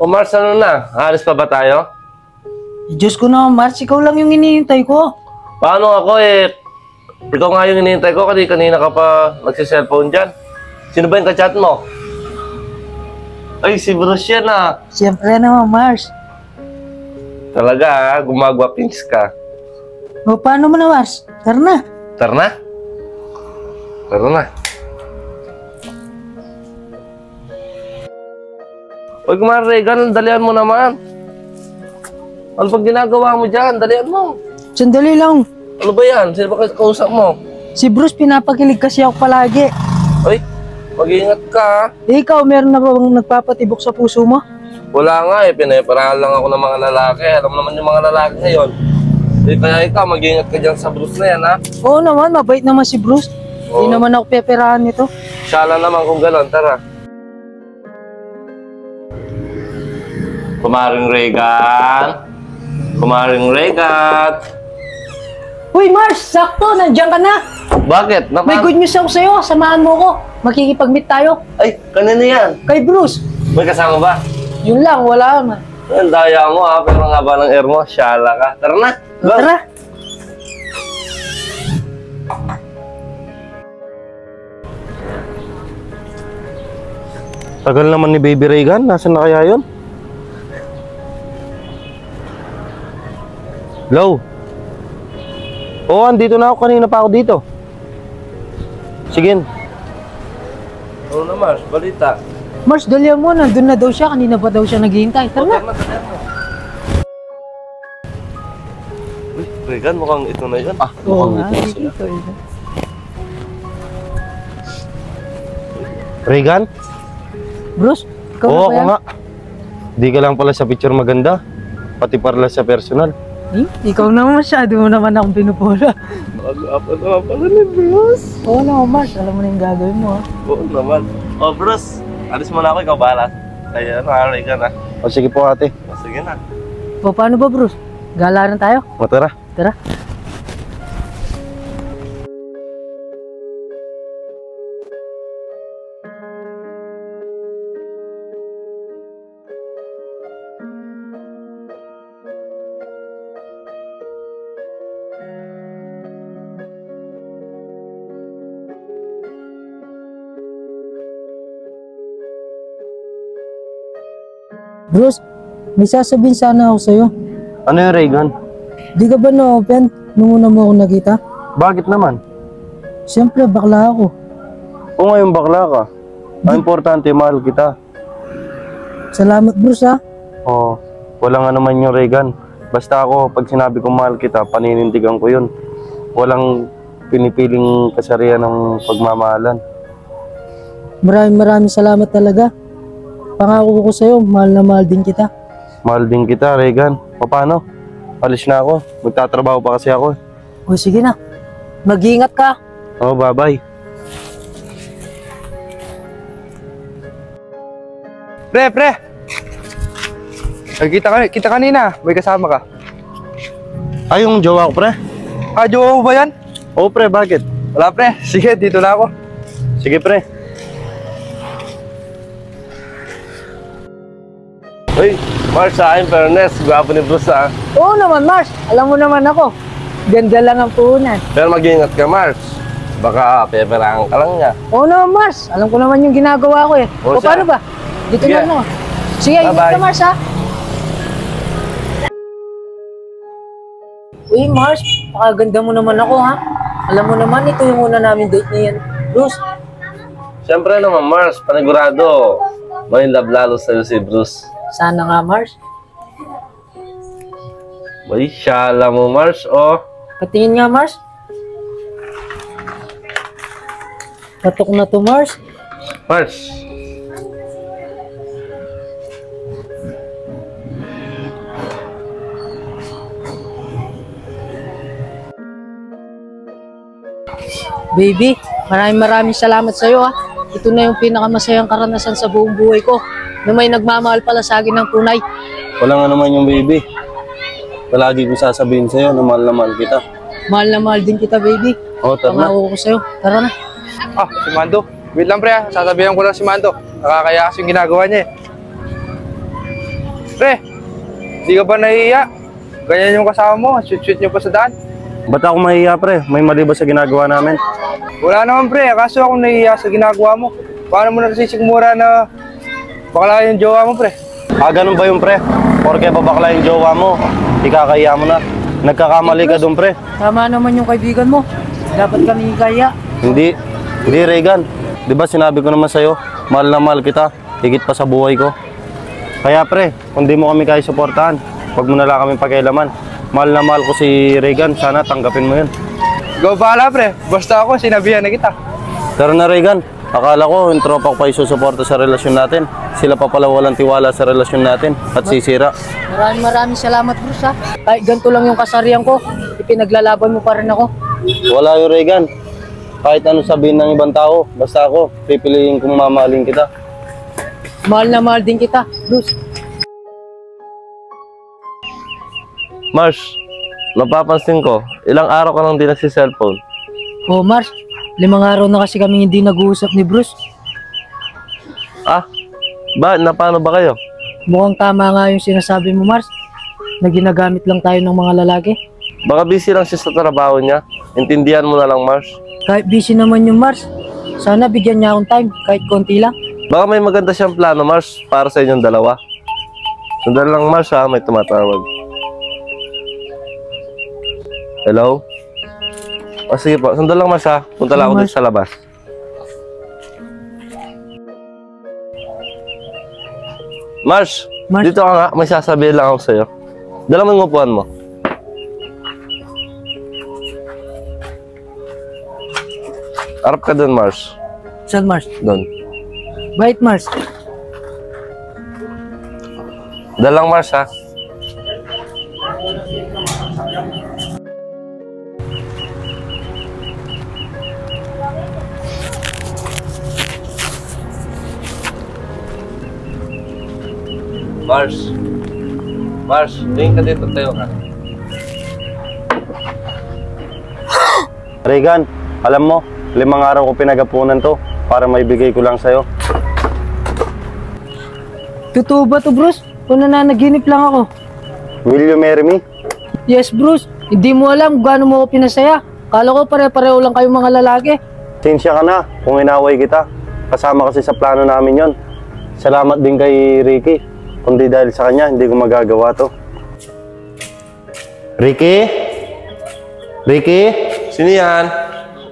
O Mars, ano na? Alis pa ba tayo? Eh, Diyos ko naman, Mars, ikaw lang yung hinihintay ko. Paano ako eh? Ikaw nga yung hinihintay ko kasi kanina ka pa nagsiselfone dyan. Sino ba yung kachat mo? Ay, si Bruce yan ah. Siyempre naman, Mars. Talaga ah, gumagawa pinks ka. O, paano mo na, Mars? Tara na. Tara na. Tara na. Huwag Regan, dalian mo naman. Ano pag ginagawa mo dyan? Dalian mo. Sandali lang. Ano ba yan? Sino ba kausap mo? Si Bruce, pinapakilig kasi ako palagi. Ay, mag-iingat ka. Eh, ikaw, meron na ba bang nagpapatibok sa puso mo? Wala nga eh, pinaparahan lang ako ng mga lalaki. Alam mo naman yung mga lalaki ngayon. Eh, kaya ikaw, mag-iingat ka dyan sa Bruce na yan ha. Oo naman, mabait naman si Bruce. Hindi naman ako peperahan nito. Shala naman kung gano'n, tara. Kumaring Regan. Kumaring Regan. Uy, Mars, sakto, nandiyan ka na. Bakit? Napa- May good news ako sa'yo, samahan mo ko. Makikipag-meet tayo. Ay, kanina yan. Kay Bruce. May kasama ba? Yun lang, wala man. Ang daya mo ha, pero nga ba ng air mo, shala ka. Tara na. Go. Tara. Tagal naman ni Baby Regan. Nasaan na kaya yun? Hello? Oo, andito na ako. Kanina pa ako dito. Sige. Oo na, Mars. Balita. Mars, dalihan mo, nandun na daw siya. Kanina pa daw siya naghihintay. Tara na. Uy, Regan, mukhang ito na yun. Ah, Oo mukhang nga, ito na sila. ito. Regan? Bruce, ikaw Oo, na ba ako yan? nga. Di ka lang pala sa picture maganda. Pati parla sa personal. Eh, ikaw naman masyado mo naman akong pinupula. Mag-apa naman pala ni Bruce. Oo naman, Mars. Alam mo na yung gagawin mo, ha? Oo naman. Oh, Bruce. Alis mo na ako, ikaw bahala. Ay, ano, haray ka na. O, sige po ate. O, sige na. O, paano ba, Bruce? Gala na tayo? O, tara. Tara. Bruce, may sasabihin sana ako sa'yo. Ano yung Reagan? Di ka ba na-open nung una mo ako nakita? Bakit naman? Siyempre, bakla ako. Kung ngayon bakla ka, ang importante, mahal kita. Salamat, Bruce, ha? Oo. Walang ano man yung Reagan. Basta ako, pag sinabi kong mahal kita, paninindigan ko yun. Walang pinipiling kasarian ng pagmamahalan. Maraming maraming salamat talaga. Pangako ko sa'yo, mahal na mahal din kita. Mahal din kita, Reagan. Paano? Alis na ako. Magtatrabaho pa kasi ako. O sige na, mag-iingat ka. Oo, bye-bye. Pre, pre! Nagkita ka, kita kanina, may kasama ka. Ay, yung jowa ko, pre. Ah, jowa mo ba yan? Oo, pre, bakit? Wala, pre. Sige, dito na ako. Sige, pre. Uy, Mars, sa akin, fairness. Gwapo ni Bruce, ah. Oo naman, Mars. Alam mo naman ako. Ganda lang ang puhunan. Pero mag-iingat ka, Mars. Baka peperahan ka lang niya. Oo naman, Mars. Alam ko naman yung ginagawa ko eh. Oo, o siya. paano ba? Dito Sige. na mo. Sige, ingat Bye-bye. ka, Mars, ha? Uy, Mars. Pakaganda mo naman ako, ha? Alam mo naman, ito yung una namin date niyan. Bruce, Siyempre naman, Mars, panigurado. May love lalo sa'yo si Bruce. Sana nga, Mars. May shala mo, Mars, oh. Patingin nga, Mars. Patok na to, Mars. Mars. Baby, maraming maraming salamat sa iyo ha. Ito na yung pinakamasayang karanasan sa buong buhay ko. Na may nagmamahal pala sa akin ng tunay. Wala nga naman yung baby. Palagi ko sasabihin sa'yo na mahal na mahal kita. Mahal na mahal din kita, baby. Oo, tara na. Ko sa'yo. Tara na. Ah, si Mando. Wait lang, pre. ah. Sasabihan ko lang si Mando. Nakakaya kasi yung ginagawa niya eh. Pre, hindi ka ba nahihiya? Ganyan yung kasama mo, shoot-shoot nyo pa sa daan. Ba't ako mahiya pre? May mali ba sa ginagawa namin? Wala naman pre, kaso ako nahihiya sa ginagawa mo. Paano mo na sisigmura na bakla yung jowa mo pre? Ah, ganun ba yung pre? Porke babakla yung jowa mo, ikakaya mo na. Nagkakamali ka dun pre. Tama naman yung kaibigan mo. Dapat kami kaya. Hindi, hindi Regan. Di ba sinabi ko naman sa'yo, mahal na mahal kita, higit pa sa buhay ko. Kaya pre, kung di mo kami kaya suportahan, huwag mo na lang kami pakialaman. Mahal na mahal ko si Regan, sana tanggapin mo yun. Ikaw bahala pre, basta ako sinabihan na kita. Pero na Regan, akala ko yung tropa ko pa isusuporta sa relasyon natin. Sila pa pala walang tiwala sa relasyon natin at sisira. Maraming maraming salamat, Bruce ha. Kahit ganito lang yung kasarian ko, ipinaglalaban mo pa rin ako. Wala yung Regan. Kahit ano sabihin ng ibang tao, basta ako, pipiliin kong mamahalin kita. Mahal na mahal din kita, Bruce. Mars, napapansin ko, ilang araw ka lang din nagsi-cellphone. Oh, Mars, limang araw na kasi kami hindi nag-uusap ni Bruce. Ah, ba, na paano ba kayo? Mukhang tama nga yung sinasabi mo, Mars, na ginagamit lang tayo ng mga lalaki. Baka busy lang siya sa trabaho niya. Intindihan mo na lang, Mars. Kahit busy naman yung Mars, sana bigyan niya akong time, kahit konti lang. Baka may maganda siyang plano, Mars, para sa inyong dalawa. Sandali lang, Mars, ha? May tumatawag. Hello? O, sige po. Sandali lang, Mars, ha? Punta lang ako dito sa labas. Mars, Mars. dito ka nga. May sasabihin lang ako sa'yo. Dala mo yung upuan mo. Arap ka dun, Mars. Saan, Mars? Doon. Bait, Mars. Dalang Mars, ha? Mars. Mars, tingin ka dito tayo ka. Regan, alam mo, limang araw ko pinagapunan to para maibigay ko lang sa'yo. Totoo ba to, Bruce? O nananaginip lang ako? Will you marry me? Yes, Bruce. Hindi mo alam kung gaano mo ako pinasaya. Kala ko pare-pareho lang kayong mga lalaki. Sinsya ka na kung inaway kita. Kasama kasi sa plano namin yon. Salamat din kay Ricky. Kundi dahil sa kanya, hindi ko magagawa to. Ricky? Ricky? Sino yan?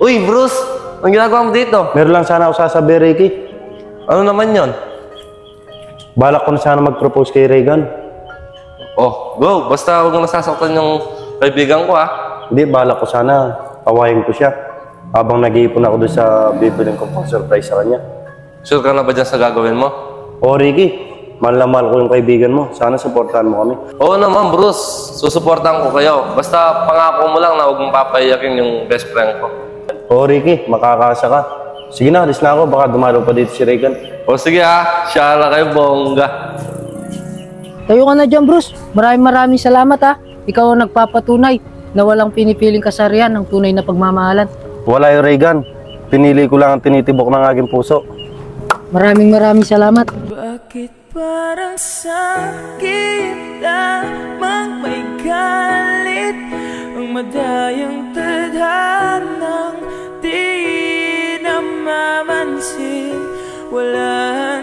Uy, Bruce! Ang ginagawa mo dito? Meron lang sana ako sasabi, Ricky. Ano naman yon? Balak ko na sana mag-propose kay Regan. Oh, go! Basta huwag mo nasasaktan yung kaibigan ko, ha? Hindi, balak ko sana pawayin ko siya. Habang nag-iipon ako doon sa bibiling ko pang surprise sa kanya. Sure ka na ba dyan sa gagawin mo? O Ricky, mahal na mahal ko yung kaibigan mo. Sana supportahan mo kami. Oo naman, Bruce. Susuportahan ko kayo. Basta pangako mo lang na huwag mong papayakin yung best friend ko. O Ricky, makakasa ka. Sige na, alis na ako. Baka dumalo pa dito si Regan. O sige ha, siya lang kayo, bongga. Tayo ka na dyan, Bruce. Maraming maraming salamat ha. Ikaw ang nagpapatunay na walang pinipiling kasarian ng tunay na pagmamahalan. Wala yung Regan. Pinili ko lang ang tinitibok ng aking puso. Maraming maraming salamat. Parang sa akin lamang may galit. Ang madayang tadhanang di namamansin Wala